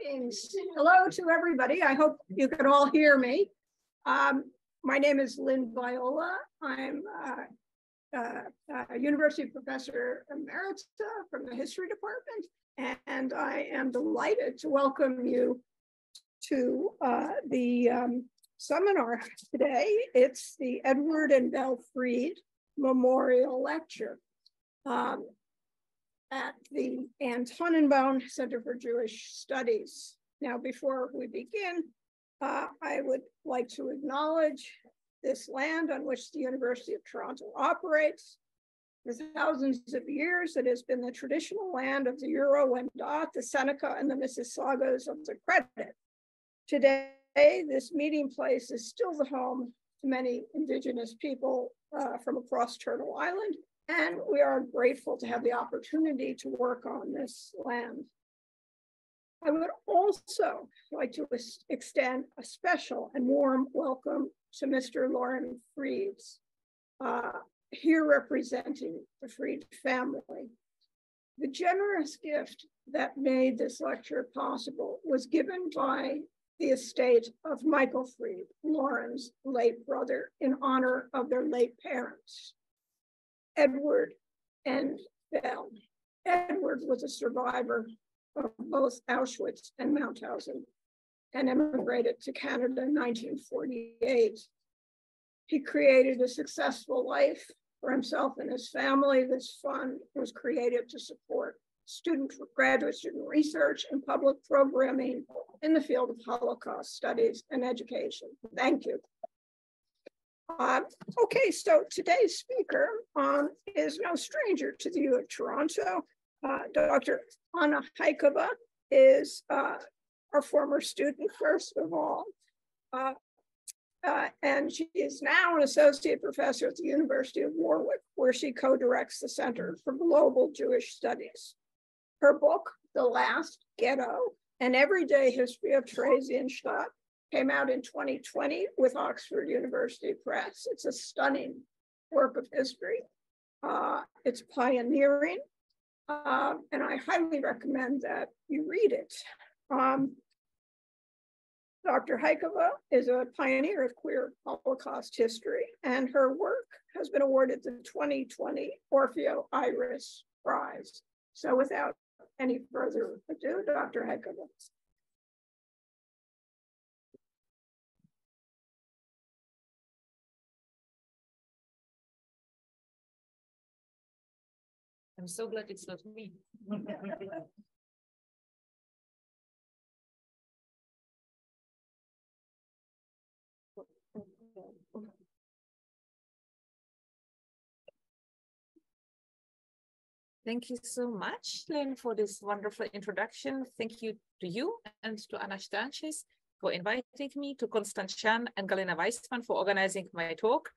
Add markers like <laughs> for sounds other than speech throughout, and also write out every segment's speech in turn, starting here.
Greetings. Hello to everybody. I hope you can all hear me. Um, my name is Lynn Viola. I'm uh, uh, a university professor emerita from the history department, and I am delighted to welcome you to uh, the um, seminar today. It's the Edward and Belle Freid Memorial Lecture. Um, at the Anne Tanenbaum Center for Jewish Studies. Now, before we begin, uh, I would like to acknowledge this land on which the University of Toronto operates. For thousands of years, it has been the traditional land of the Huron-Wendat, the Seneca, and the Mississaugas of the Credit. Today, this meeting place is still the home to many Indigenous people uh, from across Turtle Island, and we are grateful to have the opportunity to work on this land. I would also like to extend a special and warm welcome to Mr. Loren Freids, uh, here representing the Freid family. The generous gift that made this lecture possible was given by the estate of Michael Freid, Loren's late brother, in honor of their late parents. Edward and Belle. Edward was a survivor of both Auschwitz and Mauthausen and immigrated to Canada in 1948. He created a successful life for himself and his family. This fund was created to support student graduate student research and public programming in the field of Holocaust studies and education. Thank you. Uh, okay, so today's speaker um, is no stranger to the U of Toronto. Uh, Dr. Anna Hájková is uh, our former student, first of all. Uh, uh, and she is now an associate professor at the University of Warwick, where she co-directs the Center for Global Jewish Studies. Her book, The Last Ghetto, An Everyday History of Theresienstadt came out in 2020 with Oxford University Press. It's a stunning work of history. Uh, it's pioneering, uh, and I highly recommend that you read it. Um, Dr. Hájková is a pioneer of queer Holocaust history, and her work has been awarded the 2020 Orfeo Iris Prize. So without any further ado, Dr. Hájková. I'm so glad it's not me. <laughs> Thank you so much, Lynn, for this wonderful introduction. Thank you to you and to Anna Shternshis for inviting me, to Constance Chan and Galina Weissman for organizing my talk.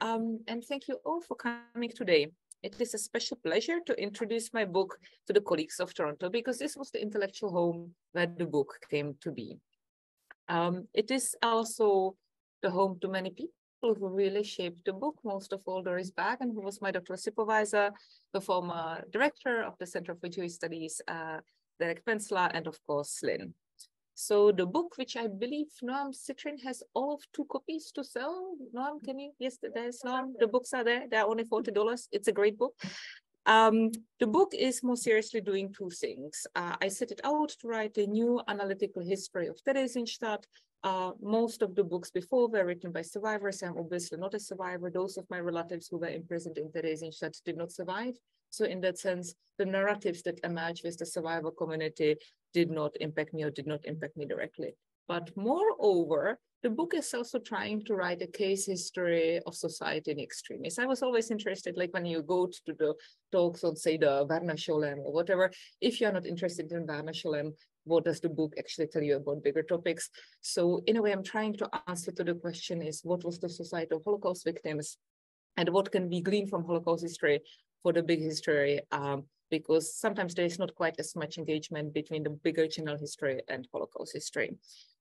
Um, and thank you all for coming today. It is a special pleasure to introduce my book to the colleagues of Toronto because this was the intellectual home where the book came to be. Um, it is also the home to many people who really shaped the book. Most of all, Doris Bergen, who was my doctoral supervisor, the former director of the Center for Jewish Studies, uh, Derek Penslar, and of course, Lynn. So the book, which I believe Noam Citrin has all of two copies to sell. Noam, can you? Yes, there's Noam. The books are there. They're only $40. It's a great book. Um, the book is more seriously doing two things. Uh, I set it out to write a new analytical history of Theresienstadt. Uh, most of the books before were written by survivors. I'm obviously not a survivor. Those of my relatives who were imprisoned in Theresienstadt did not survive. So in that sense, the narratives that emerge with the survivor community did not impact me or did not impact me directly. But moreover, the book is also trying to write a case history of society in extremis. I was always interested, like when you go to the talks on, say, the Werner Scholem or whatever, if you're not interested in Werner Scholem, what does the book actually tell you about bigger topics? So in a way, I'm trying to answer to the question is, what was the society of Holocaust victims? And what can be gleaned from Holocaust history for the big history? Um, because sometimes there is not quite as much engagement between the bigger general history and Holocaust history.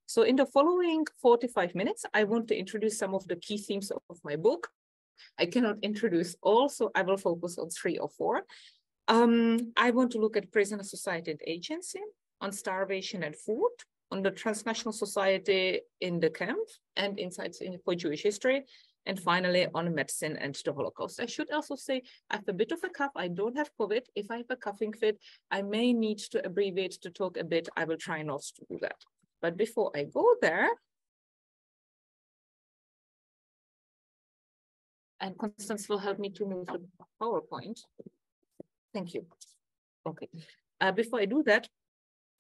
So in the following 45 minutes, I want to introduce some of the key themes of my book. I cannot introduce all, so I will focus on three or four. Um, I want to look at prisoner society and agency. on starvation and food, on the transnational society in the camp and insights in, for Jewish history, and finally on medicine and the Holocaust. I should also say I have a bit of a cough. I don't have COVID. If I have a coughing fit, I may need to abbreviate to talk a bit. I will try not to do that. But before I go there, and Constance will help me to move the PowerPoint. Thank you. Okay. Uh, before I do that,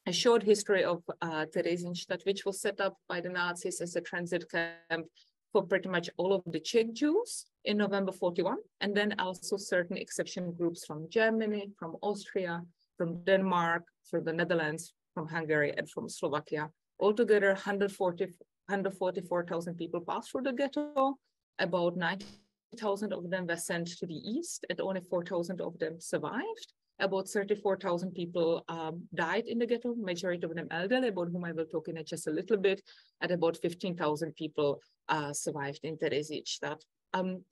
a short history of uh, Theresienstadt, which was set up by the Nazis as a transit camp for pretty much all of the Czech Jews in November 41, and then also certain exception groups from Germany, from Austria, from Denmark, from the Netherlands, from Hungary, and from Slovakia. Altogether, 140, 144,000 people passed through the ghetto. About 90,000 of them were sent to the east, and only 4,000 of them survived. About 34,000 people um, died in the ghetto, majority of them elderly, about whom I will talk in just a little bit, and about 15,000 people uh, survived in Theresienstadt. Um,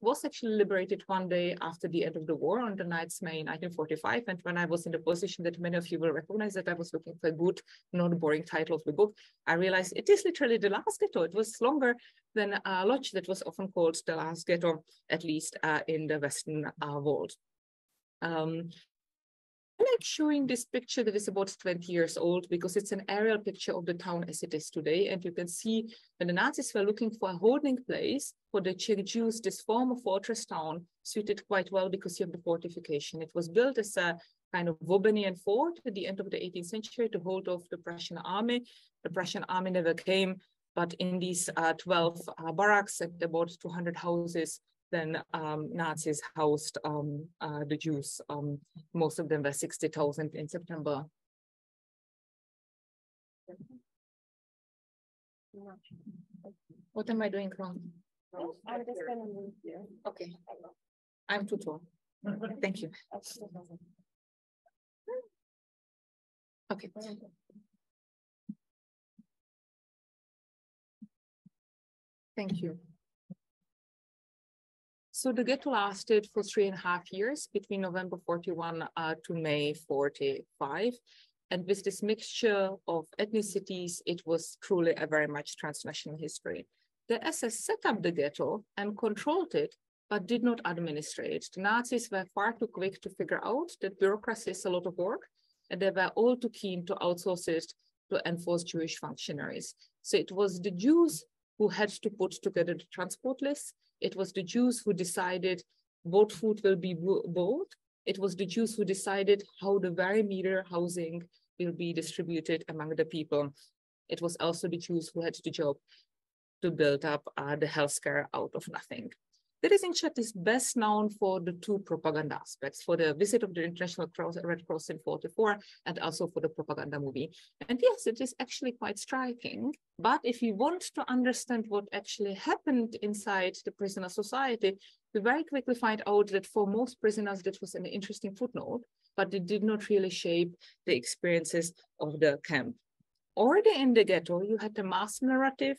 was actually liberated one day after the end of the war on the 9th May 1945. And when I was in the position that many of you will recognize that I was looking for a good, not boring title of the book, I realized it is literally the last ghetto. It was longer than a Lodz that was often called the last ghetto, at least uh, in the Western uh, world. Um, I like showing this picture that is about 20 years old because it's an aerial picture of the town as it is today. And you can see when the Nazis were looking for a holding place for the Czech Jews, this former fortress town suited quite well because you have the fortification. It was built as a kind of Vaubanian fort at the end of the 18th century to hold off the Prussian army. The Prussian army never came, but in these uh, 12 uh, barracks and about 200 houses, then um, Nazis housed um, uh, the Jews. Um, most of them were 60,000 in September. What am I doing wrong? I'm just gonna move here. Okay, I'm too tall. Thank you. Okay. Thank you. So the ghetto lasted for three and a half years between November 41 uh, to May 45. And with this mixture of ethnicities, it was truly a very much transnational history. The SS set up the ghetto and controlled it, but did not administrate. The Nazis were far too quick to figure out that bureaucracy is a lot of work, and they were all too keen to outsource it to enforce Jewish functionaries. So it was the Jews who had to put together the transport lists, it was the Jews who decided what food will be bought. It was the Jews who decided how the very meager housing will be distributed among the people. It was also the Jews who had the job to build up uh, the healthcare out of nothing. Theresienstadt is best known for the two propaganda aspects, for the visit of the International Cross, Red Cross in 44, and also for the propaganda movie. And yes, it is actually quite striking. But if you want to understand what actually happened inside the prisoner society, we very quickly find out that for most prisoners, that was an interesting footnote, but it did not really shape the experiences of the camp. Already in the ghetto, you had the mass narrative,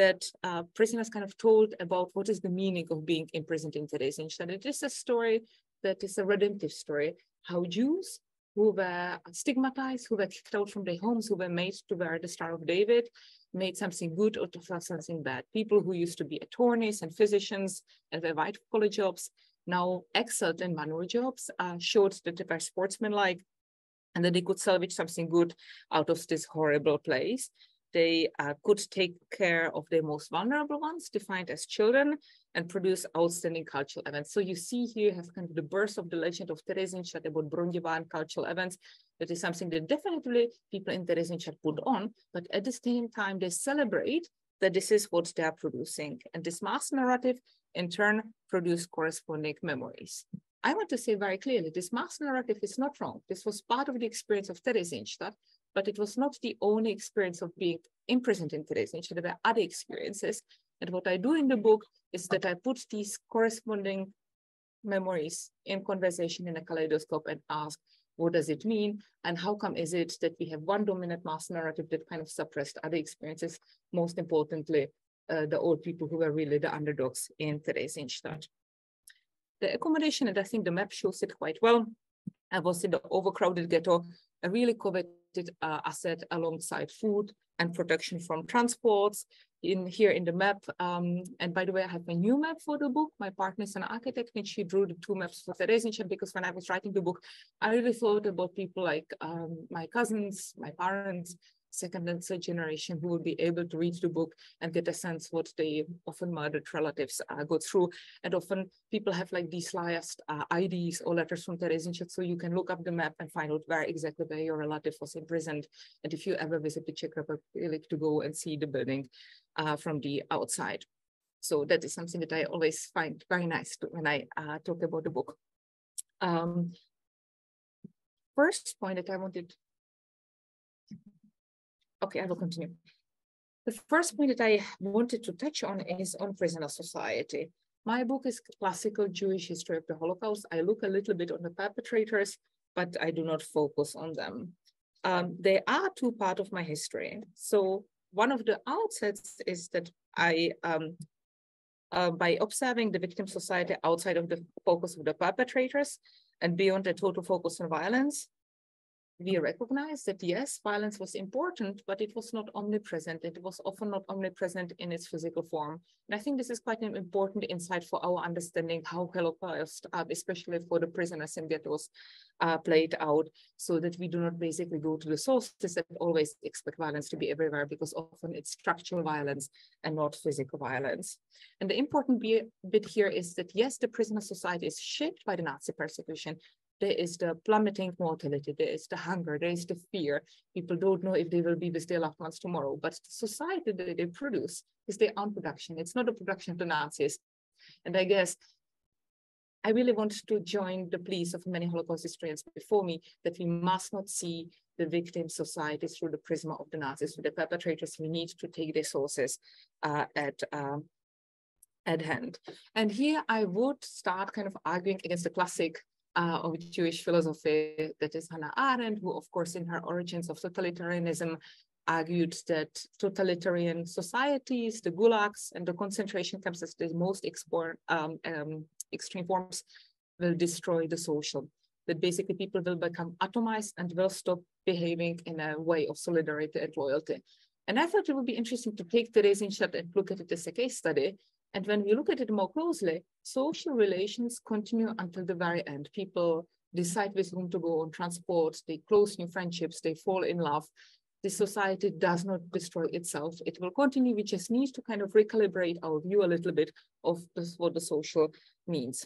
that uh, prisoners kind of told about what is the meaning of being imprisoned in today's Theresienstadt. It is a story that is a redemptive story, how Jews who were stigmatized, who were kicked out from their homes, who were made to wear the Star of David, made something good out of something bad. People who used to be attorneys and physicians and were white collar jobs now excelled in manual jobs, uh, showed that they were sportsmanlike and that they could salvage something good out of this horrible place they uh, could take care of the most vulnerable ones, defined as children, and produce outstanding cultural events. So you see here have kind of the birth of the legend of Theresienstadt about Brundivan cultural events. That is something that definitely people in Theresienstadt put on, but at the same time they celebrate that this is what they are producing. And this mass narrative in turn produce corresponding memories. I want to say very clearly, this mass narrative is not wrong. This was part of the experience of Theresienstadt, but it was not the only experience of being imprisoned in Theresienstadt. There were other experiences. And what I do in the book is that I put these corresponding memories in conversation in a kaleidoscope and ask, what does it mean? And how come is it that we have one dominant mass narrative that kind of suppressed other experiences, most importantly, uh, the old people who were really the underdogs in Theresienstadt. The accommodation, and I think the map shows it quite well, I was in the overcrowded ghetto, a really coveted uh, asset alongside food and protection from transports in here in the map. Um, and by the way, I have a new map for the book. My partner is an architect and she drew the two maps for the Theresienstadt because when I was writing the book, I really thought about people like um, my cousins, my parents, second and third generation who will be able to read the book and get a sense what they often murdered relatives uh, go through. And often people have like these last uh, IDs or letters from Theresienstadt, so you can look up the map and find out where exactly where your relative was imprisoned. And if you ever visit the Czech Republic to go and see the building uh, from the outside. So that is something that I always find very nice to, when I uh, talk about the book. Um, first point that I wanted Okay, I will continue. The first point that I wanted to touch on is on prisoner society. My book is classical Jewish history of the Holocaust. I look a little bit on the perpetrators, but I do not focus on them. Um, they are two part of my history. So one of the outsets is that I, um, uh, by observing the victim society outside of the focus of the perpetrators and beyond the total focus on violence, we recognize that yes, violence was important, but it was not omnipresent. It was often not omnipresent in its physical form. And I think this is quite an important insight for our understanding how Holocaust, uh, especially for the prisoners in ghettos, uh, played out, so that we do not basically go to the sources that always expect violence to be everywhere, because often it's structural violence and not physical violence. And the important bit here is that yes, the prisoner society is shaped by the Nazi persecution, there is the plummeting mortality, there is the hunger, there is the fear. People don't know if they will be with their loved ones tomorrow, but the society that they produce is their own production. It's not a production of the Nazis. And I guess I really want to join the pleas of many Holocaust historians before me that we must not see the victim society through the prism of the Nazis. For the perpetrators, we need to take their sources uh, at um, at hand. And here I would start kind of arguing against the classic uh, of Jewish philosophy, that is Hannah Arendt, who, of course, in her Origins of Totalitarianism, argued that totalitarian societies, the gulags and the concentration camps as the most um, um, extreme forms, will destroy the social. That basically people will become atomized and will stop behaving in a way of solidarity and loyalty. And I thought it would be interesting to take Theresienstadt and look at it as a case study and when we look at it more closely, social relations continue until the very end. People decide with whom to go on transport, they close new friendships, they fall in love. The society does not destroy itself. It will continue. We just need to kind of recalibrate our view a little bit of this, what the social means.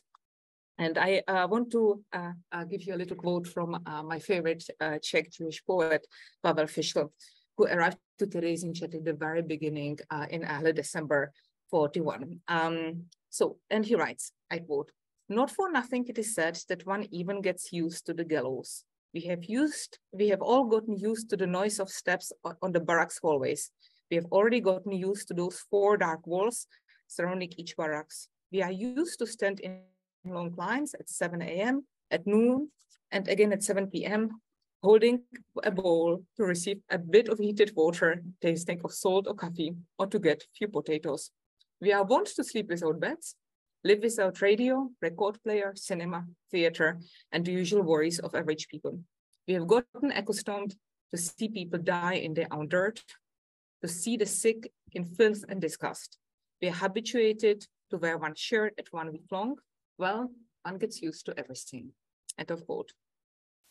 And I uh, want to uh, uh, give you a little quote from uh, my favorite uh, Czech Jewish poet, Pavel Fischl, who arrived to Theresienstadt at the very beginning uh, in early December 41. Um, so, and he writes, I quote, not for nothing it is said that one even gets used to the gallows. We have used, we have all gotten used to the noise of steps on the barracks hallways. We have already gotten used to those four dark walls surrounding each barracks. We are used to stand in long lines at 7 a.m., at noon, and again at 7 p.m., holding a bowl to receive a bit of heated water, tasting of salt or coffee, or to get few potatoes. We are wont to sleep without beds, live without radio, record player, cinema, theater, and the usual worries of average people. We have gotten accustomed to see people die in their own dirt, to see the sick in filth and disgust. We are habituated to wear one shirt at one week long. Well, one gets used to everything. End of quote.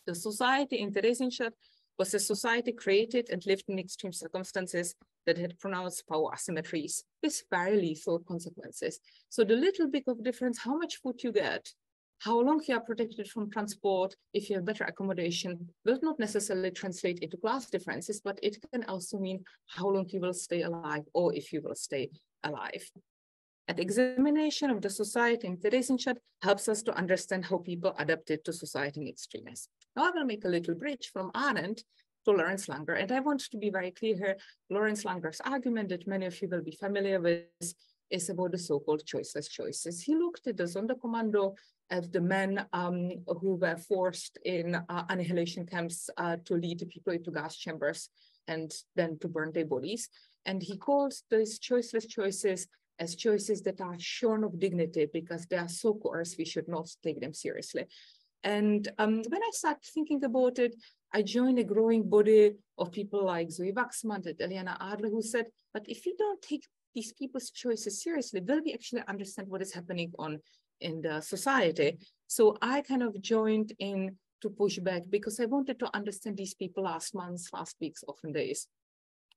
The society in Theresienstadt was a society created and lived in extreme circumstances that had pronounced power asymmetries with very lethal consequences. So the little bit of difference, how much food you get, how long you are protected from transport, if you have better accommodation, will not necessarily translate into class differences, but it can also mean how long you will stay alive or if you will stay alive. An examination of the society in Theresienstadt helps us to understand how people adapted to society in extremis. Now I will make a little bridge from Arendt to Lawrence Langer. And I want to be very clear here, Lawrence Langer's argument that many of you will be familiar with is about the so-called choiceless choices. He looked at the Sonderkommando at the men um, who were forced in uh, annihilation camps uh, to lead people into gas chambers and then to burn their bodies. And he called these choiceless choices as choices that are shorn of dignity because they are so coarse, we should not take them seriously. And um, when I started thinking about it, I joined a growing body of people like Zoe Waxman and Eliyana Adler, who said, but if you don't take these people's choices seriously, will we actually understand what is happening on in the society? So I kind of joined in to push back because I wanted to understand these people last months, last weeks, often days.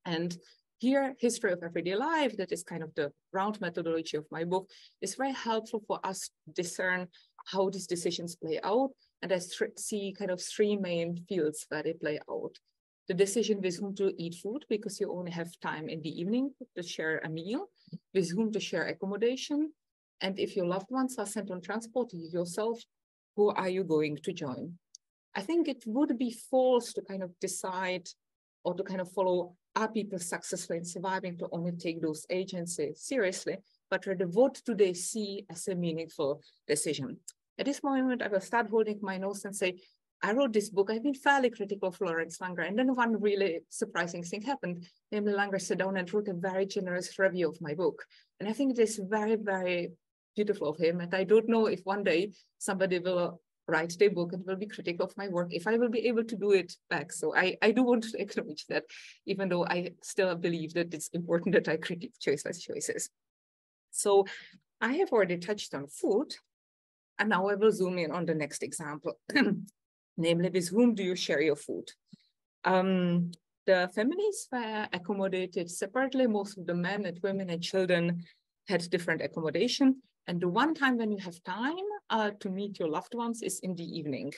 And here, History of Everyday Life, that is kind of the round methodology of my book, is very helpful for us to discern how these decisions play out. And I see kind of three main fields where they play out. The decision with whom to eat food, because you only have time in the evening to share a meal, with whom to share accommodation. And if your loved ones are sent on transport, you yourself, who are you going to join? I think it would be false to kind of decide or to kind of follow are people successful in surviving to only take those agencies seriously, but rather what do they see as a meaningful decision? At this moment, I will start holding my nose and say, I wrote this book, I've been fairly critical of Lawrence Langer, and then one really surprising thing happened. Namely, Langer sat down and wrote a very generous review of my book. And I think it is very, very beautiful of him. And I don't know if one day somebody will write their book and will be critical of my work if I will be able to do it back. So I, I do want to <laughs> acknowledge that, even though I still believe that it's important that I critique choiceless choices. So I have already touched on food, and now I will zoom in on the next example, <clears throat> namely with whom do you share your food? Um, the families were accommodated separately. Most of the men and women and children had different accommodation. And the one time when you have time uh, to meet your loved ones is in the evening.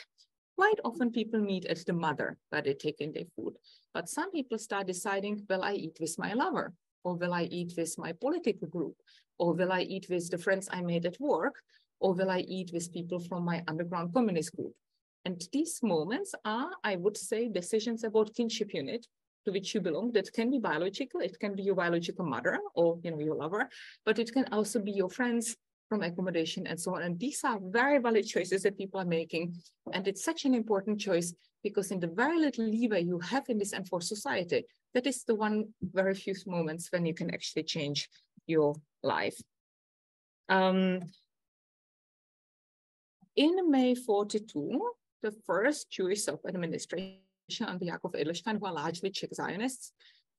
Quite often people meet at the mother where they take in their food. But some people start deciding, will I eat with my lover? Or will I eat with my political group? Or will I eat with the friends I made at work? Or will I eat with people from my underground communist group? And these moments are, I would say, decisions about kinship unit to which you belong that can be biological it can be your biological mother or you know your lover but it can also be your friends from accommodation and so on. And these are very valid choices that people are making. And it's such an important choice because in the very little lever you have in this enforced society, that is the one very few moments when you can actually change your life. Um, in May 42, the first Jewish self-administration under Yaakov Edelstein, who are largely Czech Zionists,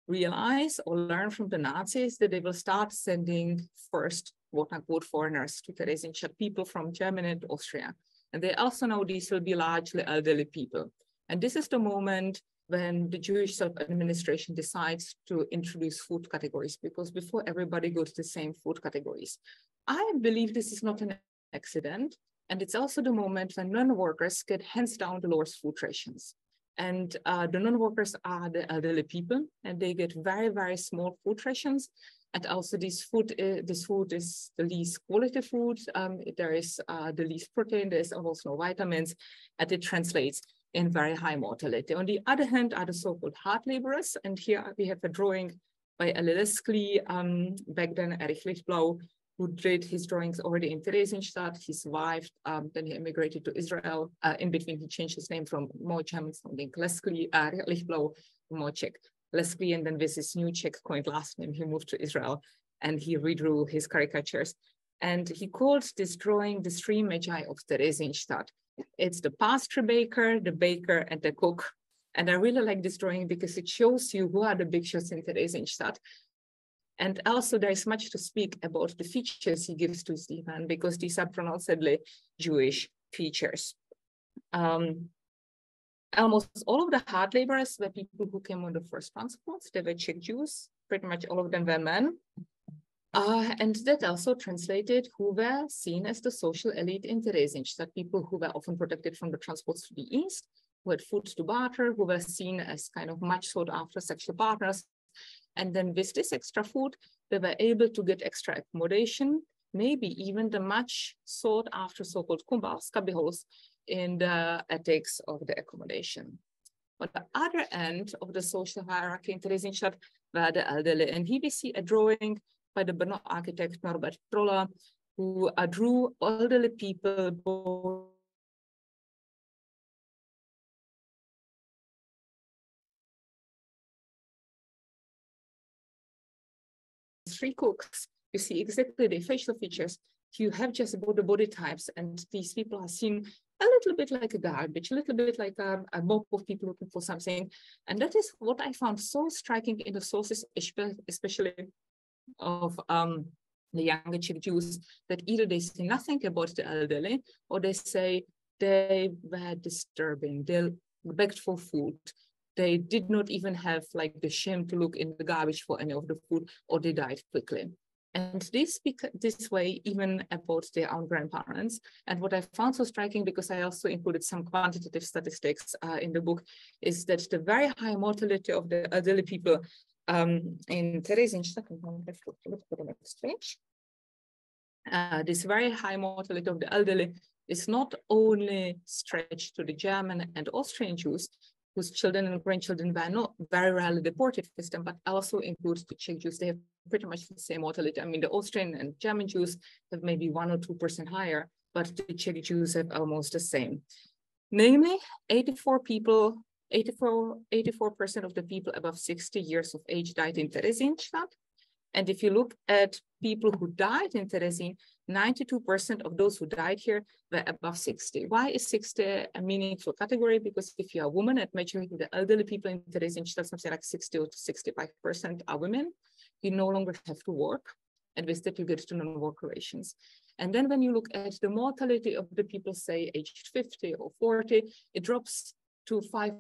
realize or learn from the Nazis that they will start sending first quote unquote foreigners to Theresienstadt, people from Germany and Austria. And they also know these will be largely elderly people. And this is the moment when the Jewish self-administration decides to introduce food categories, because before everybody goes to the same food categories. I believe this is not an accident. And it's also the moment when non-workers get hands down the lowest food rations. And uh, the non-workers are the elderly people, and they get very, very small food rations. And also this food, uh, this food is the least quality food. Um, there is uh, the least protein, there's almost no vitamins, and it translates in very high mortality. On the other hand are the so-called hard laborers. And here we have a drawing by Eli Leskley, um, back then Erich Lichtblau, who did his drawings already in Theresienstadt. He survived, um, then he immigrated to Israel. Uh, in between, he changed his name from German sounding Leskley, uh, Lichtblau, more Czech. Leslie, and then with his new Czech coined last name, he moved to Israel and he redrew his caricatures. And he called this drawing the three magi of Theresienstadt. It's the pastry baker, the baker, and the cook. And I really like this drawing because it shows you who are the big shots in Theresienstadt. And also there is much to speak about the features he gives to Stephen because these are pronouncedly Jewish features. Um, almost all of the hard laborers were people who came on the first transports. They were Czech Jews, pretty much all of them were men. Uh, and that also translated who were seen as the social elite in Theresienstadt, people who were often protected from the transports to the east, who had food to barter, who were seen as kind of much sought after sexual partners. And then with this extra food, they were able to get extra accommodation, maybe even the much sought after so-called kumbas, cubbyholes, in the ethics of the accommodation. On the other end of the social hierarchy in Theresienstadt were the elderly. And here we see a drawing by the Brno architect Norbert Troller, who drew elderly people three cooks. You see exactly the facial features. You have just about the body types, and these people are seen a little bit like a garbage, a little bit like a, a mob of people looking for something. And that is what I found so striking in the sources, especially of um, the younger Czech Jews, that either they say nothing about the elderly or they say they were disturbing, they begged for food. They did not even have like the shame to look in the garbage for any of the food or they died quickly. And this this way even about their own grandparents. And what I found so striking, because I also included some quantitative statistics uh, in the book, is that the very high mortality of the elderly people um, in Theresienstadt, uh, this very high mortality of the elderly is not only stretched to the German and Austrian Jews, whose children and grandchildren were not very rarely deported them, but also includes the Czech Jews. They have pretty much the same mortality. I mean, the Austrian and German Jews have maybe one or 2% higher, but the Czech Jews have almost the same. Namely, 84 people, 84, 84% of the people above 60 years of age died in Theresienstadt. And if you look at people who died in Terezin, 92% of those who died here were above 60. Why is 60 a meaningful category? Because if you're a woman at majority the elderly people in Terezin, something like 60 to 65% are women. You no longer have to work. And with that, you get to non-work relations. And then when you look at the mortality of the people, say, aged 50 or 40, it drops to 5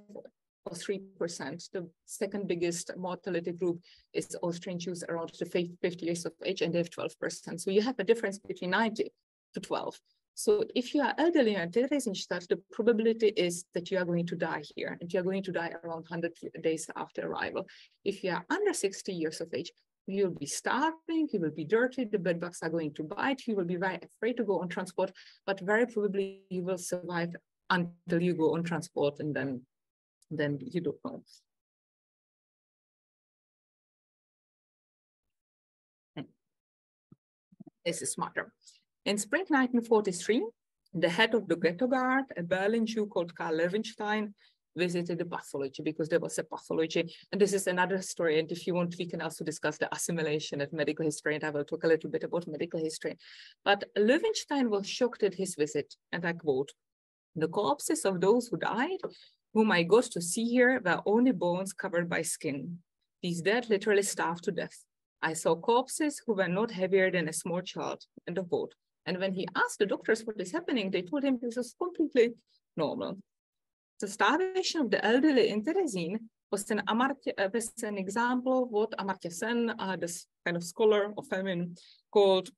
or 3%. The second biggest mortality group is Austrian Jews around the 50 years of age, and they have 12%. So you have a difference between 90 to 12. So if you are elderly and Theresienstadt, the probability is that you are going to die here, and you are going to die around 100 days after arrival. If you are under 60 years of age, you will be starving, you will be dirty, the bed bugs are going to bite, you will be very afraid to go on transport, but very probably you will survive until you go on transport and then then you don't. This is smarter. In spring 1943, the head of the ghetto guard, a Berlin Jew called Karl Löwenstein, visited the pathology because there was a pathology. And this is another story. And if you want, we can also discuss the assimilation at medical history. And I will talk a little bit about medical history. But Löwenstein was shocked at his visit. And I quote, the corpses of those who died whom I got to see here were only bones covered by skin. These dead literally starved to death. I saw corpses who were not heavier than a small child in the boat. And when he asked the doctors what is happening, they told him this was completely normal. The starvation of the elderly in Terezin was an, Amartya, uh, was an example of what Amartya Sen, uh, this kind of scholar of famine, called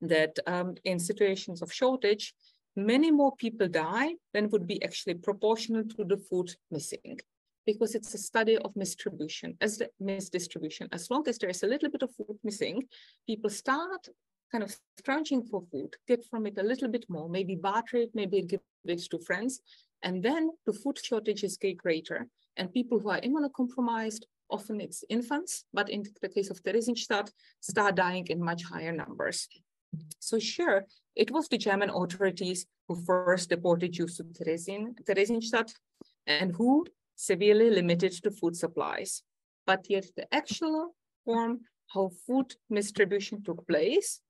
that um, in situations of shortage, many more people die than would be actually proportional to the food missing because it's a study of misdistribution as the misdistribution. As long as there is a little bit of food missing people start kind of scrounging for food get from it a little bit more maybe barter it maybe give it to friends and then the food shortages get greater and people who are immunocompromised often it's infants but in the case of Theresienstadt start dying in much higher numbers. So sure, it was the German authorities who first deported Jews to Theresien, Theresienstadt and who severely limited the food supplies. But yet the actual form how food distribution took place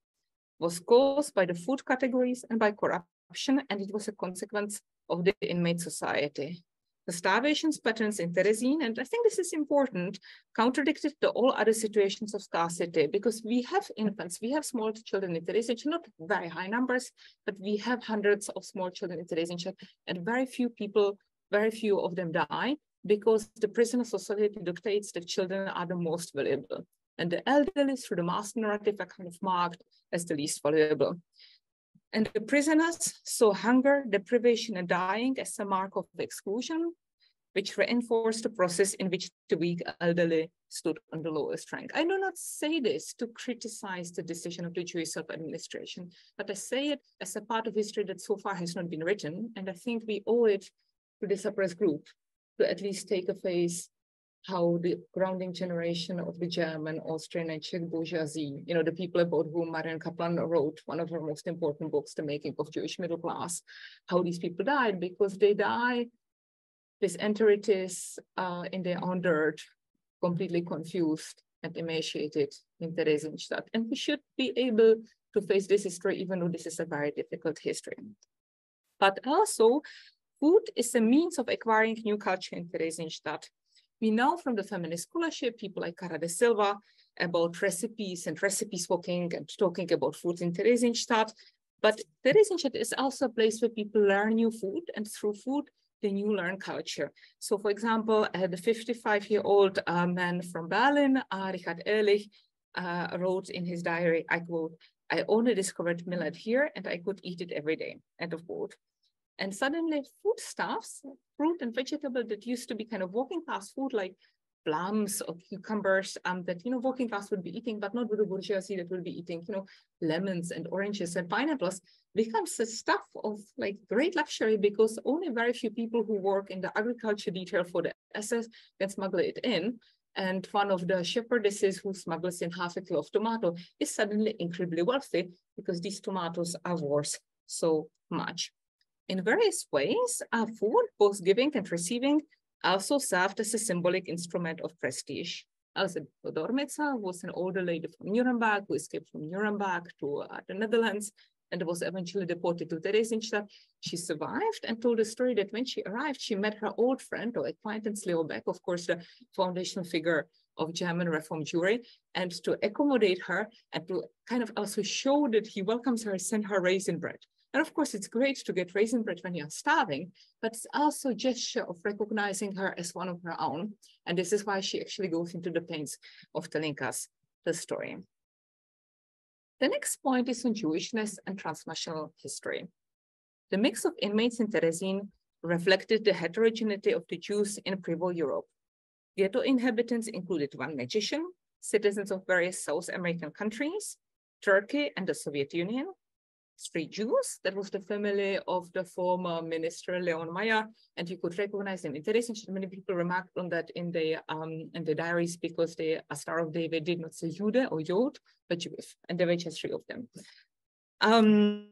was caused by the food categories and by corruption, and it was a consequence of the inmate society the starvation patterns in Terezin, and I think this is important, contradicted to all other situations of scarcity because we have infants, we have small children in Terezin, not very high numbers, but we have hundreds of small children in Terezin, and very few people, very few of them die because the prisoner society dictates that children are the most valuable. And the elderly, through the master narrative, are kind of marked as the least valuable. And the prisoners saw hunger, deprivation, and dying as a mark of exclusion, which reinforced the process in which the weak elderly stood on the lowest rank. I do not say this to criticize the decision of the Jewish self-administration, but I say it as a part of history that so far has not been written. And I think we owe it to the suppressed group to at least take a face how the grounding generation of the German, Austrian, and Czech bourgeoisie, you know, the people about whom Marion Kaplan wrote one of her most important books, The Making of Jewish Middle Class, how these people died, because they die with enteritis uh, in their own dirt, completely confused and emaciated in Theresienstadt. And we should be able to face this history, even though this is a very difficult history. But also, food is a means of acquiring new culture in Theresienstadt. We know from the feminist scholarship, people like Cara de Silva, about recipes and recipe swapping and talking about food in Theresienstadt. But Theresienstadt is also a place where people learn new food and through food, the new learn culture. So for example, uh, the 55 year old uh, man from Berlin, uh, Richard Ehrlich, uh, wrote in his diary, I quote, I only discovered millet here and I could eat it every day, end of quote. And suddenly foodstuffs, fruit and vegetable that used to be kind of working class food like plums or cucumbers um, that, you know, working class would be eating, but not with the bourgeoisie that will be eating, you know, lemons and oranges and pineapples becomes a stuff of like great luxury because only very few people who work in the agriculture detail for the SS can smuggle it in. And one of the shepherdesses who smuggles in half a kilo of tomato is suddenly incredibly wealthy because these tomatoes are worth so much. In various ways, our food, both giving and receiving, also served as a symbolic instrument of prestige. Else, Dormitzer was an older lady from Nuremberg who escaped from Nuremberg to uh, the Netherlands and was eventually deported to Theresienstadt. She survived and told a story that when she arrived, she met her old friend or acquaintance Leo Baeck, of course, the foundational figure of German Reform Jewry, and to accommodate her and to kind of also show that he welcomes her, sent her raisin bread. And of course, it's great to get raisin bread when you're starving, but it's also a gesture of recognizing her as one of her own. And this is why she actually goes into the pains of telling us the story. The next point is on Jewishness and transnational history. The mix of inmates in Terezin reflected the heterogeneity of the Jews in pre-war Europe. Ghetto inhabitants included one magician, citizens of various South American countries, Turkey and the Soviet Union, three Jews. That was the family of the former minister Leon Meyer, and you could recognize them. Interesting, many people remarked on that in the um, in the diaries because the Star of David did not say Jude or Yod, but Jewish, and there were just three of them. Um,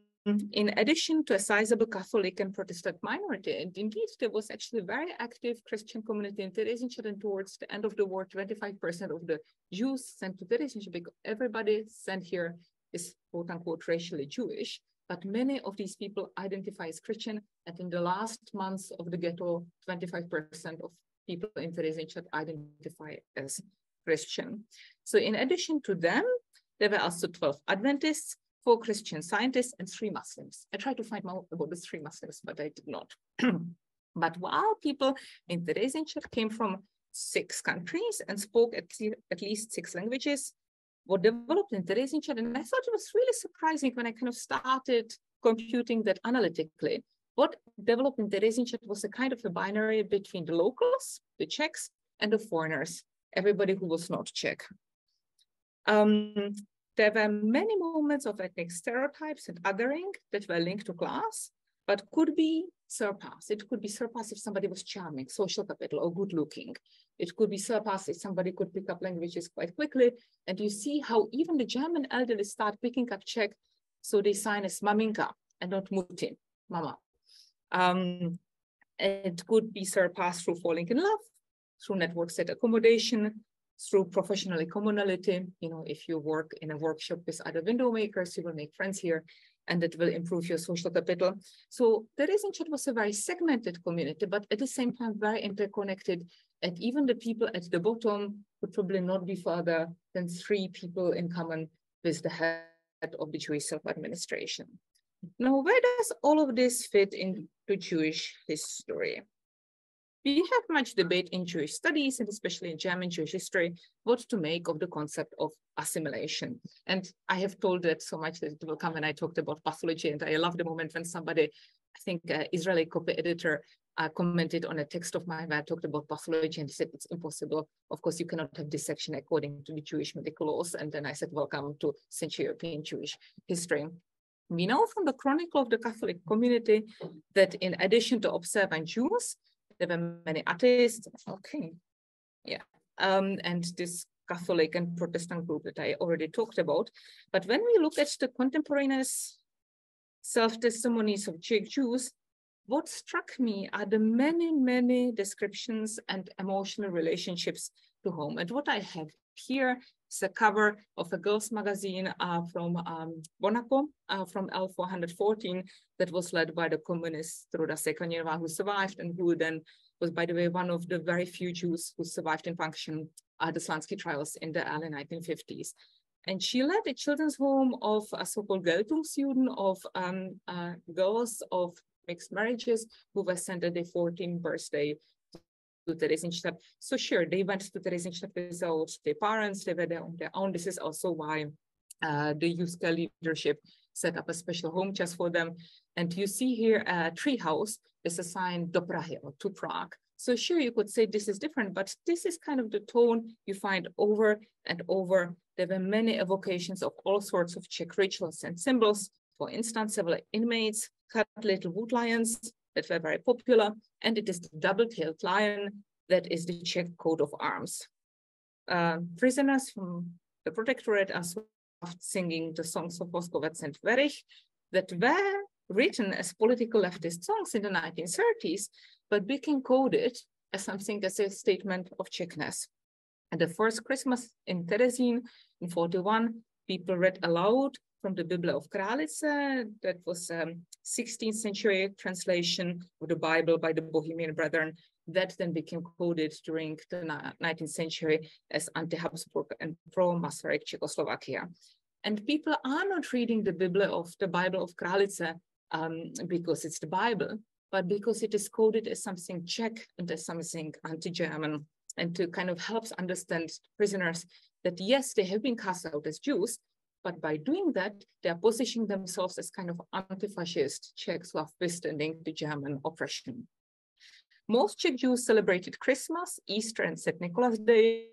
in addition to a sizable Catholic and Protestant minority, and indeed there was actually a very active Christian community in Theresienstadt, and towards the end of the war, 25% of the Jews sent to Theresienstadt, because everybody sent here is quote unquote racially Jewish, but many of these people identify as Christian. And in the last months of the ghetto, 25% of people in Theresienstadt identify as Christian. So in addition to them, there were also 12 Adventists, four Christian scientists, and three Muslims. I tried to find more about the three Muslims, but I did not. <clears throat> but while people in Theresienstadt came from six countries and spoke at, at least six languages, were developed in today's Theresienstadt. And I thought it was really surprising when I kind of started computing that analytically. What developed in Theresienstadt was a kind of a binary between the locals, the Czechs, and the foreigners, everybody who was not Czech. Um, there were many moments of ethnic stereotypes and othering that were linked to class, but could be surpassed. It could be surpassed if somebody was charming, social capital, or good looking. It could be surpassed if somebody could pick up languages quite quickly. And you see how even the German elderly start picking up Czech, so they sign as maminka and not mutin, mama. Um, it could be surpassed through falling in love, through network set accommodation, through professional communality. You know, if you work in a workshop with other window makers, you will make friends here and it will improve your social capital. So Theresienstadt was a very segmented community, but at the same time, very interconnected. And even the people at the bottom would probably not be further than three people in common with the head of the Jewish self-administration. Now, where does all of this fit into Jewish history? We have much debate in Jewish studies and especially in German Jewish history, what to make of the concept of assimilation. And I have told that so much that it will come when I talked about pathology. And I love the moment when somebody, I think uh, Israeli copy editor uh, commented on a text of mine where I talked about pathology and said it's impossible. Of course, you cannot have dissection according to the Jewish medical laws. And then I said, welcome to Central European Jewish history. We know from the Chronicle of the Catholic community that in addition to observant Jews, there were many atheists. Okay, yeah. Um, and this Catholic and Protestant group that I already talked about. But when we look at the contemporaneous self-testimonies of Czech Jews, what struck me are the many, many descriptions and emotional relationships to home. And what I have here is a cover of a girls magazine uh, from um, Monaco uh, from L414 that was led by the communist Ruda Sekanyeva who survived and who then was, by the way, one of the very few Jews who survived in function at the Slansky trials in the early 1950s. And she led a children's home of a so-called Geltungsjuden of um, uh, girls of mixed marriages who were sent at their 14th birthday Theresienstadt. So sure, they went to Theresienstadt without their parents, they were there on their own. This is also why uh, the youth leadership set up a special home just for them. And you see here a tree house is assigned or to Prague. So sure, you could say this is different, but this is kind of the tone you find over and over. There were many evocations of all sorts of Czech rituals and symbols. For instance, several inmates cut little wood lions that were very popular, and it is the double-tailed lion that is the Czech coat of arms. Uh, prisoners from the protectorate are singing the songs of Voskovec and Werich that were written as political leftist songs in the 1930s, but became coded as something as a statement of Czechness. And the first Christmas in Terezin in 41, people read aloud from the Bible of Kralice. That was um, 16th century translation of the Bible by the Bohemian Brethren that then became coded during the 19th century as anti-Habsburg and pro-Masaryk Czechoslovakia. And people are not reading the Bible of the Bible of Kralice um, because it's the Bible, but because it is coded as something Czech and as something anti-German, and to kind of helps understand prisoners that yes, they have been cast out as Jews, but by doing that, they are positioning themselves as kind of anti-fascist Czechs who are withstanding the German oppression. Most Czech Jews celebrated Christmas, Easter, and St. Nicholas Day,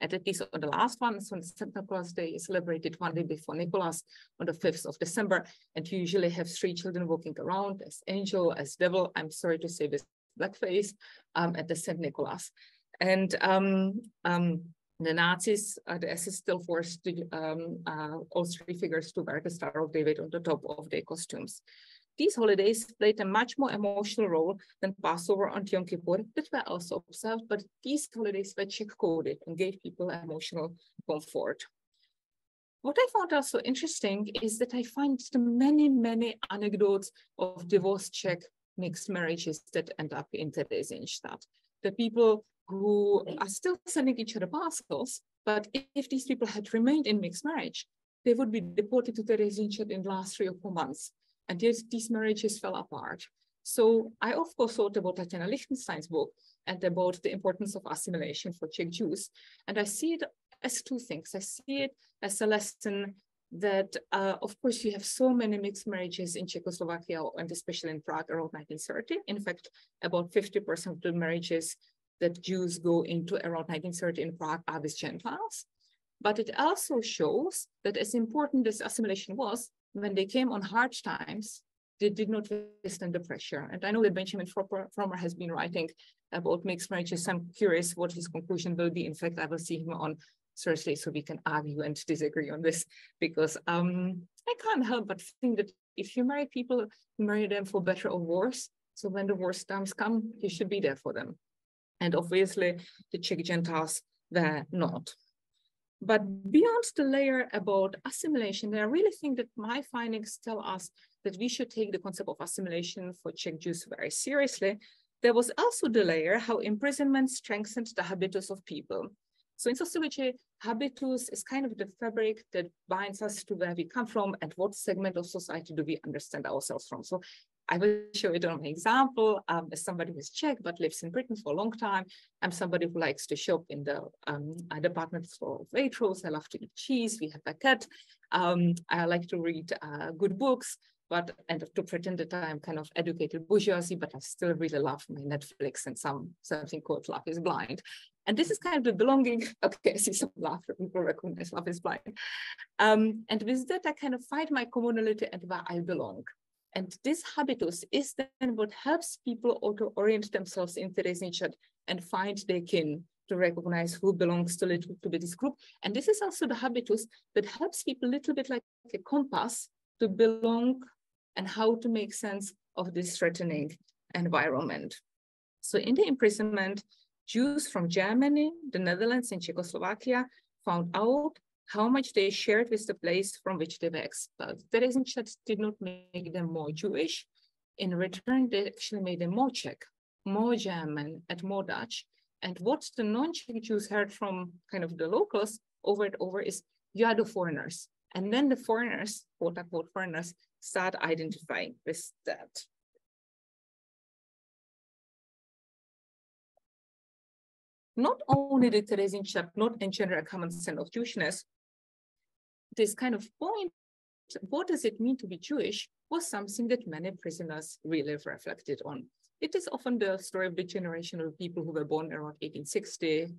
at least on the last one, so St. Nicholas Day is celebrated one day before Nicholas on the 5th of December, and you usually have three children walking around as angel, as devil, I'm sorry to say this blackface, um, at the St. Nicholas. And um, um, the Nazis, uh, the SS still forced the, um, uh, all three figures to wear the Star of David on the top of their costumes. These holidays played a much more emotional role than Passover and Yom Kippur that were also observed, but these holidays were Czech coded and gave people emotional comfort. What I found also interesting is that I find the many, many anecdotes of divorce Czech mixed marriages that end up in Theresienstadt. The people who are still sending each other parcels, but if these people had remained in mixed marriage, they would be deported to Theresienstadt in the last three or four months. And yet these marriages fell apart. So I, of course, thought about Tatjana Lichtenstein's book and about the importance of assimilation for Czech Jews. And I see it as two things. I see it as a lesson that, uh, of course, you have so many mixed marriages in Czechoslovakia and especially in Prague around 1930. In fact, about 50% of the marriages that Jews go into around 1930 in Prague are with Gentiles. But it also shows that as important as assimilation was, when they came on hard times, they did not withstand the pressure. And I know that Benjamin Frommer has been writing about mixed marriages. I'm curious what his conclusion will be. In fact, I will see him on Thursday so we can argue and disagree on this because um, I can't help but think that if you marry people, you marry them for better or worse. So when the worst times come, you should be there for them. And obviously the Czech Gentiles were not. But beyond the layer about assimilation, I really think that my findings tell us that we should take the concept of assimilation for Czech Jews very seriously. There was also the layer how imprisonment strengthened the habitus of people. So in sociology, habitus is kind of the fabric that binds us to where we come from and what segment of society do we understand ourselves from. So I will show it on an example. Um, as somebody who's Czech but lives in Britain for a long time, I'm somebody who likes to shop in the um, department store of Waitrose. I love to eat cheese. We have a cat. Um, I like to read uh, good books, but and to pretend that I'm kind of educated bourgeoisie, but I still really love my Netflix and some something called Love is Blind. And this is kind of the belonging. <laughs> Okay, I see some laughter. People recognize Love is Blind. Um, and with that, I kind of find my commonality and where I belong. And this habitus is then what helps people auto-orient themselves in Theresienstadt and find their kin to recognize who belongs to, little, to this group. And this is also the habitus that helps people a little bit like a compass to belong and how to make sense of this threatening environment. So in the imprisonment, Jews from Germany, the Netherlands, and Czechoslovakia found out how much they shared with the place from which they were expelled. The Theresienstadt did not make them more Jewish. In return, they actually made them more Czech, more German, and more Dutch. And what the non-Czech Jews heard from kind of the locals over and over is, you are the foreigners. And then the foreigners, quote unquote foreigners, start identifying with that. Not only did Theresienstadt not engender a common sense of Jewishness, this kind of point, what does it mean to be Jewish, was something that many prisoners really reflected on. It is often the story of the generation of people who were born around 1860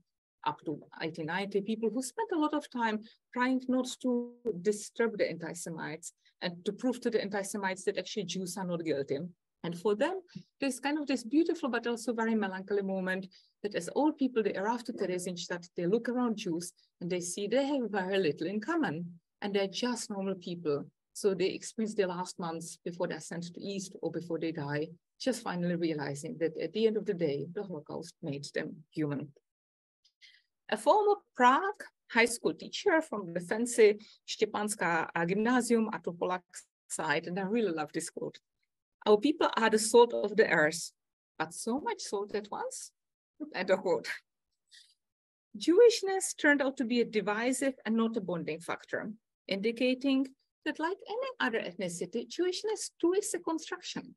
up to 1890, people who spent a lot of time trying not to disturb the anti-Semites and to prove to the anti-Semites that actually Jews are not guilty. And for them, there's kind of this beautiful but also very melancholy moment that as old people, they arrive to Theresienstadt, they look around Jews and they see they have very little in common and they're just normal people. So they experience their last months before they're sent to East or before they die, just finally realizing that at the end of the day, the Holocaust made them human. A former Prague high school teacher from the fancy Stepanska gymnasium at Topolak side, and I really love this quote. Our people are the salt of the earth, but so much salt at once? End of quote. Jewishness turned out to be a divisive and not a bonding factor, indicating that like any other ethnicity, Jewishness too is a construction.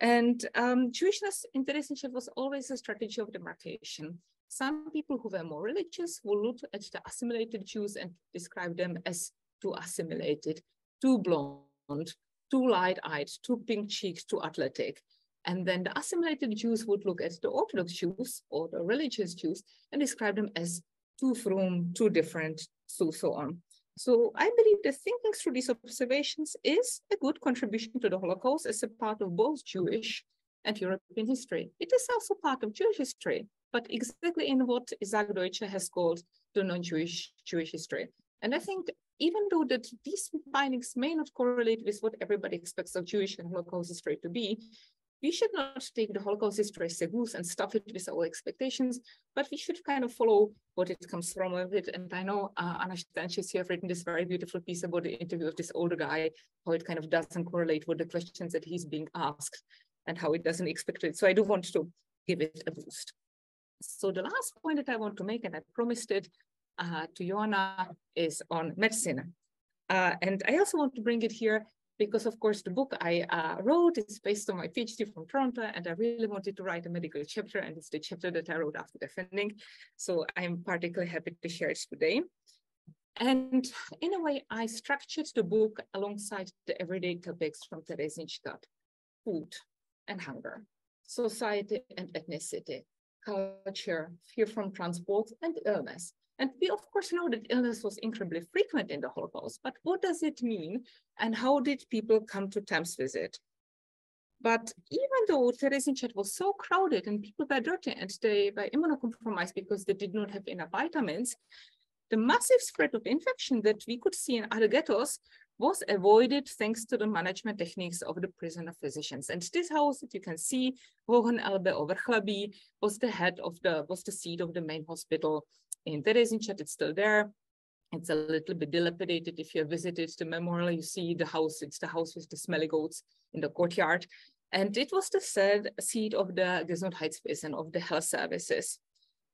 And um, Jewishness in Theresienstadt was always a strategy of demarcation. Some people who were more religious would look at the assimilated Jews and describe them as too assimilated, too blonde, too light-eyed, too pink-cheeked, too athletic. And then the assimilated Jews would look at the Orthodox Jews or the religious Jews and describe them as too from, too different, so so on. So I believe that thinking through these observations is a good contribution to the Holocaust as a part of both Jewish and European history. It is also part of Jewish history, but exactly in what Isaac Deutscher has called the non-Jewish Jewish history. And I think even though that these findings may not correlate with what everybody expects of Jewish and Holocaust history to be, we should not take the Holocaust history as a goose and stuff it with our expectations, but we should kind of follow what it comes from with it. And I know uh, Anna Shternshis here have written this very beautiful piece about the interview of this older guy, how it kind of doesn't correlate with the questions that he's being asked and how it doesn't expect it. So I do want to give it a boost. So the last point that I want to make, and I promised it uh, to Joanna, is on medicine. Uh, and I also want to bring it here because of course the book I uh, wrote is based on my PhD from Toronto and I really wanted to write a medical chapter and it's the chapter that I wrote after defending. So I'm particularly happy to share it today. And in a way, I structured the book alongside the everyday topics from Theresienstadt, food and hunger, society and ethnicity, culture, fear from transport and illness. And we of course know that illness was incredibly frequent in the Holocaust, but what does it mean and how did people come to terms with it? But even though Theresienstadt was so crowded and people were dirty and they were immunocompromised because they did not have enough vitamins, the massive spread of infection that we could see in other ghettos was avoided thanks to the management techniques of the prisoner physicians. And this house that you can see, Hohenelbe Overchlabi, was the head of the, was the seat of the main hospital in Theresienstadt, it's still there. It's a little bit dilapidated. If you visited the memorial, you see the house. It's the house with the smelly goats in the courtyard. And it was the said seat of the Gesundheitswesen, of the health services.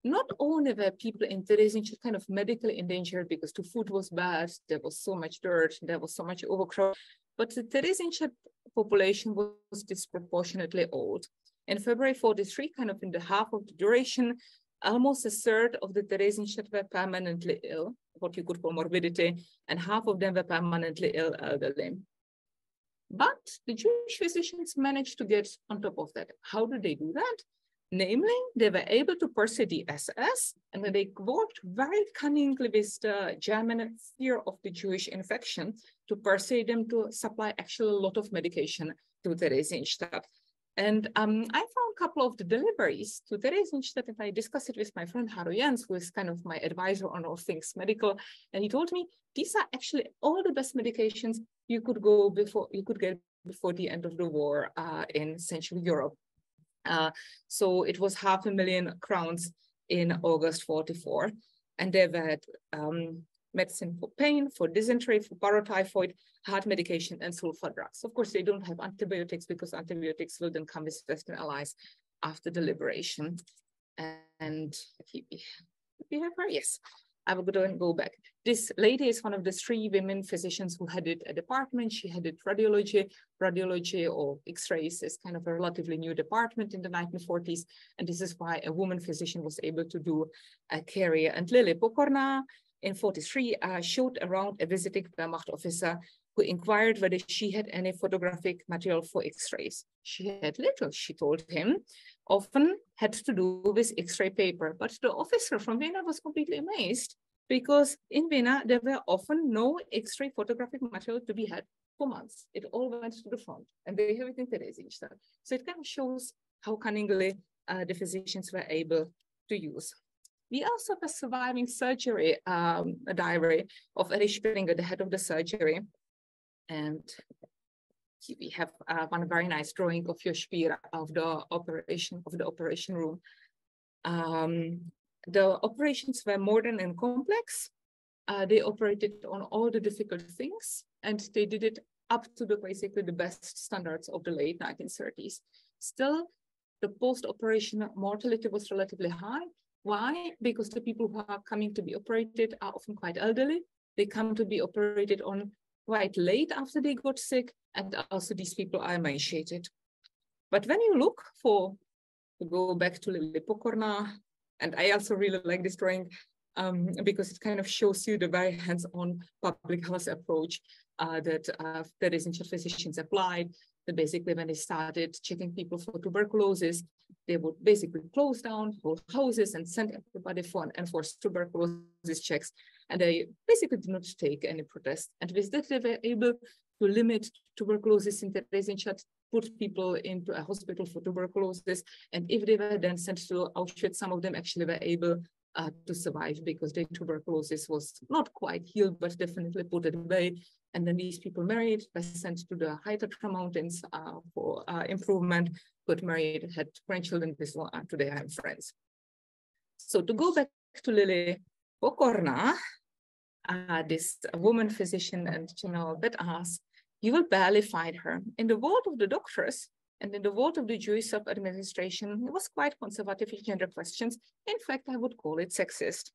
Not only were people in Theresienstadt kind of medically endangered because the food was bad, there was so much dirt, there was so much overcrowding, but the Theresienstadt population was disproportionately old. In February 43, kind of in the half of the duration, almost a third of the Theresienstadt were permanently ill, what you could call morbidity, and half of them were permanently ill elderly. But the Jewish physicians managed to get on top of that. How did they do that? Namely, they were able to pursue the SS, and they worked very cunningly with the German fear of the Jewish infection to persuade them to supply actually a lot of medication to Theresienstadt. And um, I found a couple of the deliveries to Theresienstadt, and I discussed it with my friend Harro Jenss, who is kind of my advisor on all things medical. And he told me these are actually all the best medications you could go before you could get before the end of the war uh, in Central Europe. Uh, so it was half a million crowns in August 44. and they've had um, medicine for pain, for dysentery, for paratyphoid, heart medication, and sulfa drugs. Of course, they don't have antibiotics because antibiotics will then come with Western allies after the liberation. And we have her, yes. I will go go back. This lady is one of the three women physicians who headed a department. She headed radiology. Radiology or X-rays is kind of a relatively new department in the 1940s. And this is why a woman physician was able to do a career. And Lily Pokorná in 43 uh, showed around a visiting Wehrmacht officer who inquired whether she had any photographic material for X-rays. She had little, she told him, often had to do with X-ray paper. But the officer from Vienna was completely amazed because in Vienna, there were often no X-ray photographic material to be had for months. It all went to the front and they have it in Theresienstadt. So it kind of shows how cunningly uh, the physicians were able to use. We also have a surviving surgery um, a diary of Erich Springer, the head of the surgery. And we have uh, one very nice drawing of your Josh of the operation of the operation room. Um, the operations were modern and complex. Uh, they operated on all the difficult things, and they did it up to the basically the best standards of the late 1930s. Still, the post-operation mortality was relatively high. Why? Because the people who are coming to be operated are often quite elderly. They come to be operated on quite late after they got sick, and also these people are emaciated. But when you look for, to go back to Lily Pokorná, and I also really like this drawing um, because it kind of shows you the very hands-on public health approach uh, that uh, that is physicians applied. That basically, when they started checking people for tuberculosis, they would basically close down whole houses and send everybody for an enforced tuberculosis checks and they basically did not take any protest. And with that, they were able to limit tuberculosis in Theresienstadt, put people into a hospital for tuberculosis. And if they were then sent to Auschwitz, some of them actually were able uh, to survive because their tuberculosis was not quite healed, but definitely put it away. And then these people married, were sent to the High Tatra Mountains uh, for uh, improvement, got married, had grandchildren, this one, today I am friends. So to go back to Lily Pokorná, uh, this woman physician and general that asked, you will barely find her. In the world of the doctors and in the world of the Jewish sub-administration, it was quite conservative in gender questions. In fact, I would call it sexist.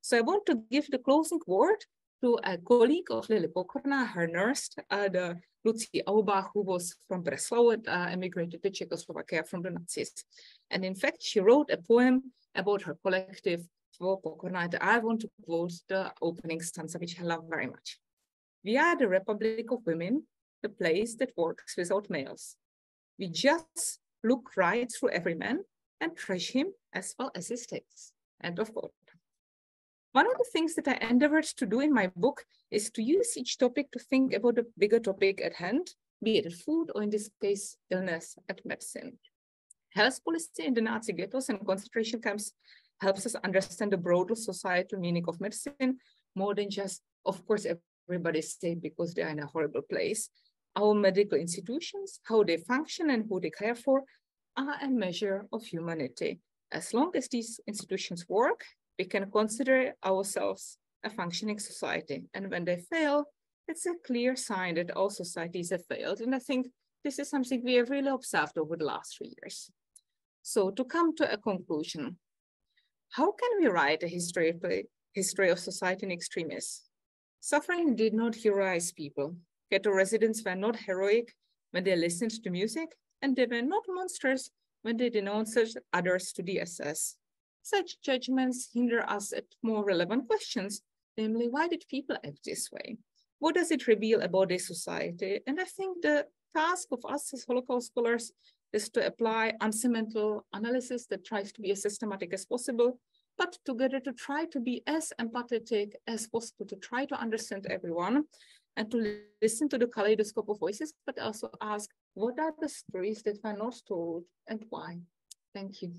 So I want to give the closing word to a colleague of Lily Pokorná, her nurse, uh, the Lucie Aubach, who was from Breslau and uh, emigrated to Czechoslovakia from the Nazis. And in fact, she wrote a poem about her collective I want to quote the opening stanza, which I love very much. We are the Republic of Women, the place that works without males. We just look right through every man and trash him as well as his takes. End of quote. One of the things that I endeavored to do in my book is to use each topic to think about the bigger topic at hand, be it food or in this case, illness and medicine. Health policy in the Nazi ghettos and concentration camps helps us understand the broader societal meaning of medicine more than just, of course, everybody's sick because they're in a horrible place. Our medical institutions, how they function and who they care for, are a measure of humanity. As long as these institutions work, we can consider ourselves a functioning society. And when they fail, it's a clear sign that all societies have failed. And I think this is something we have really observed over the last three years. So to come to a conclusion, how can we write a history of, history of society in extremis? Suffering did not heroize people. Ghetto residents were not heroic when they listened to music, and they were not monsters when they denounced others to the SS. Such judgments hinder us at more relevant questions, namely, why did people act this way? What does it reveal about their society? And I think the task of us as Holocaust scholars is to apply unsentimental analysis that tries to be as systematic as possible, but together to try to be as empathetic as possible, to try to understand everyone and to listen to the kaleidoscope of voices, but also ask what are the stories that were not told and why? Thank you.